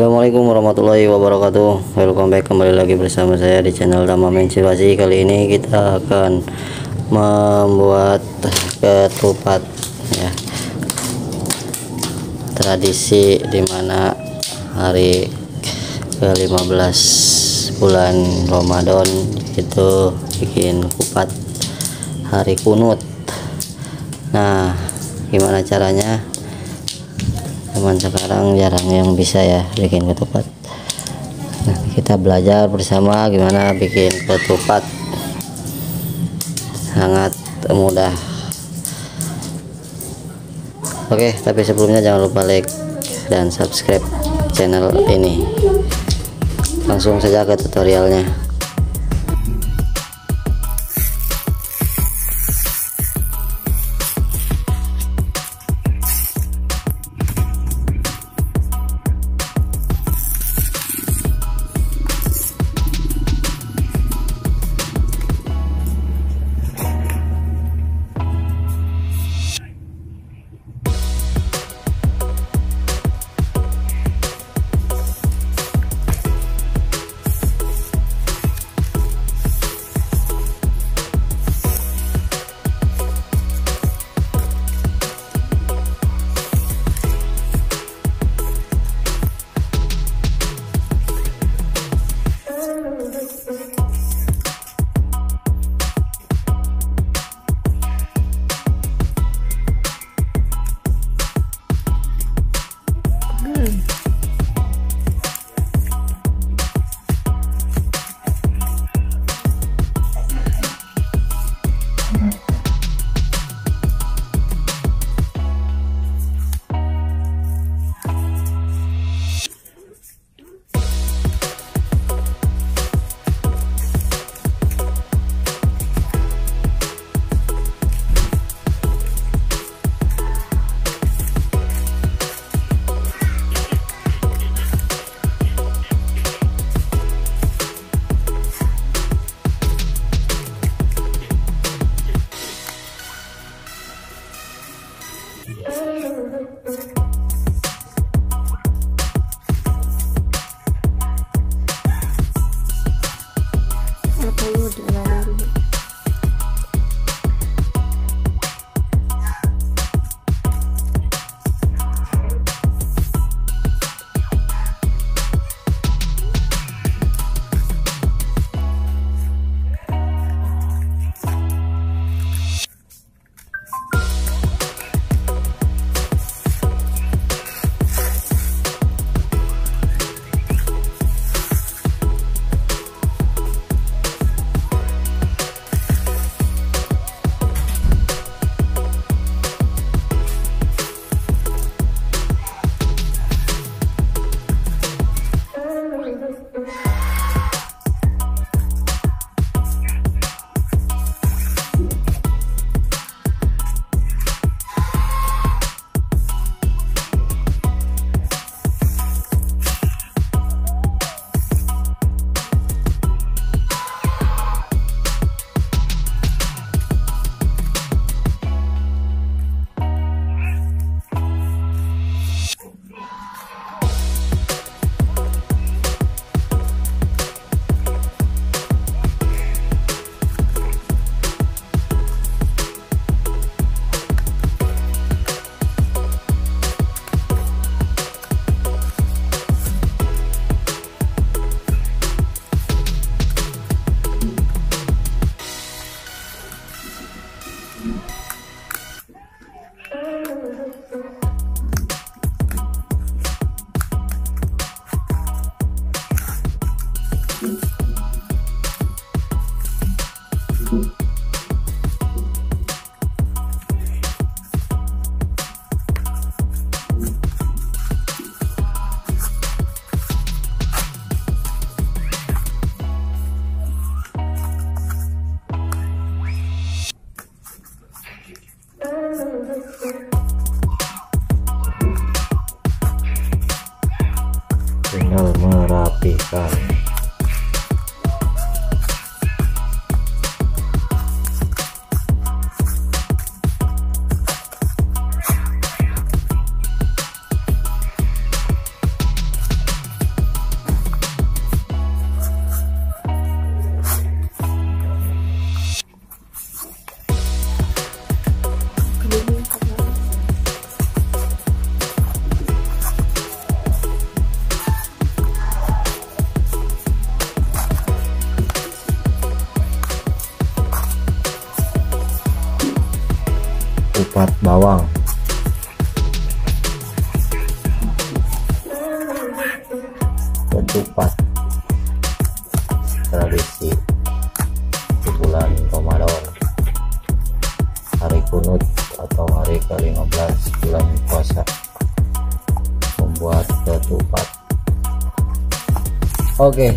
Assalamualaikum warahmatullahi wabarakatuh. Welcome back kembali lagi bersama saya di channel Dama Mensiwasi Kali ini kita akan membuat ketupat ya. Tradisi di mana hari ke-15 bulan Ramadan itu bikin kupat hari kunut. Nah gimana caranya teman sekarang jarang yang bisa ya bikin ketupat. Nah, kita belajar bersama gimana bikin ketupat. Sangat mudah. Oke tapi sebelumnya jangan lupa like dan subscribe channel ini. Langsung saja ke tutorialnya tinggal merapikan ketupat bawang. Ketupat. Tradisi di bulan Ramadan. Hari kunut atau hari ke-15 bulan puasa. Membuat ketupat. Oke